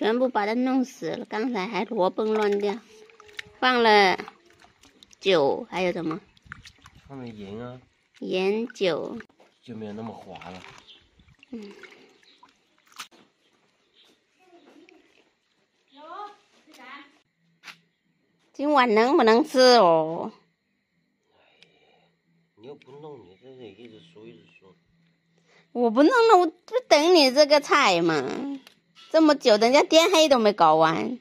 全部把它弄死了。刚才还活蹦乱跳，放了酒，还有什么？放了盐啊，盐酒就没有那么滑了。嗯。今晚能不能吃哦？你又不弄，你在这里一直说一直说。我不弄了，我不等你这个菜嘛？这么久，人家天黑都没搞完。你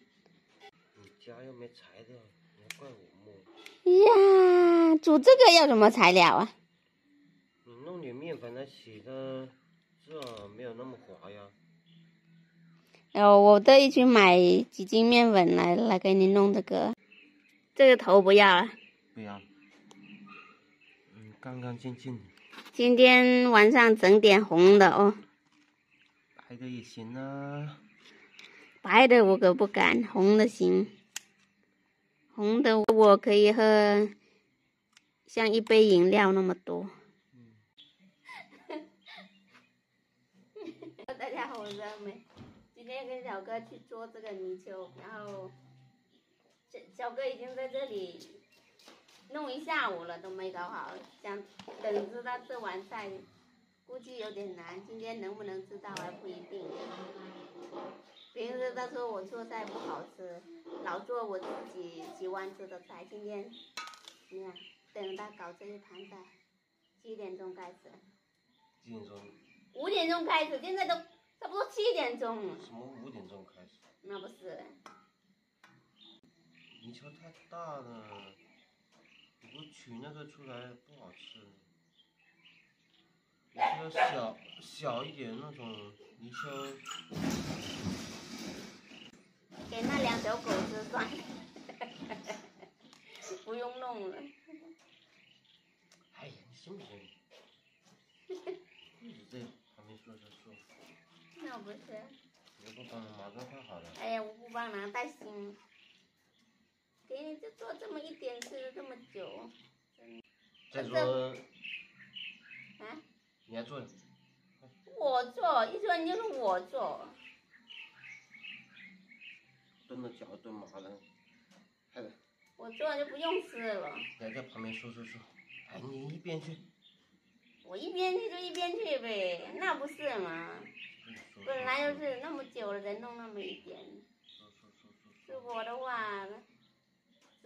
家又没材料，你还怪我么？呀，煮这个要什么材料啊？你弄点面粉来洗的，这没有那么滑呀。哎哦，我特意去买几斤面粉来来给你弄这个。这个头不要了，不要，嗯，干干净净。今天晚上整点红的哦，白的也行啊。白的我可不敢，红的行。红的我可以喝，像一杯饮料那么多。大家好，我是阿梅，今天跟小哥去捉这个泥鳅，然后。小哥已经在这里弄一下午了，都没搞好，想等着他吃完菜，估计有点难。今天能不能吃到还不一定。平时他说我做菜不好吃，老做我自己喜欢吃的菜。今天你看，等他搞这一盘菜，几点钟开始？几点钟？五点钟开始，现在都差不多七点钟了。什么五点钟开始？那不是。泥鳅太大了，我取那个出来不好吃。要小小一点那种泥鳅。给那两条狗吃算了，不用弄了。哎呀，你行不行？一直在旁边说说说。那不是。你不帮忙，马上快好了。哎呀，我不帮忙，带心。给你就做这么一点，吃了这么久，再说，啊？你来做。我做，一说你就是我做。蹲的脚蹲麻了。我做就不用吃了。还在旁边说说说，哎，你一边去。我一边去就一边去呗，那不是吗？本来就是那么久了，才弄那么一点。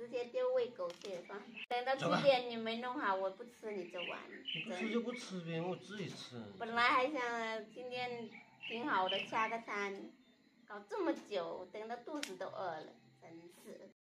直接丢喂狗去是吧？等到七点你没弄好，我不吃你就完。你不吃就不吃呗，我自己吃。本来还想今天挺好的，恰个餐，搞这么久，等到肚子都饿了，真是。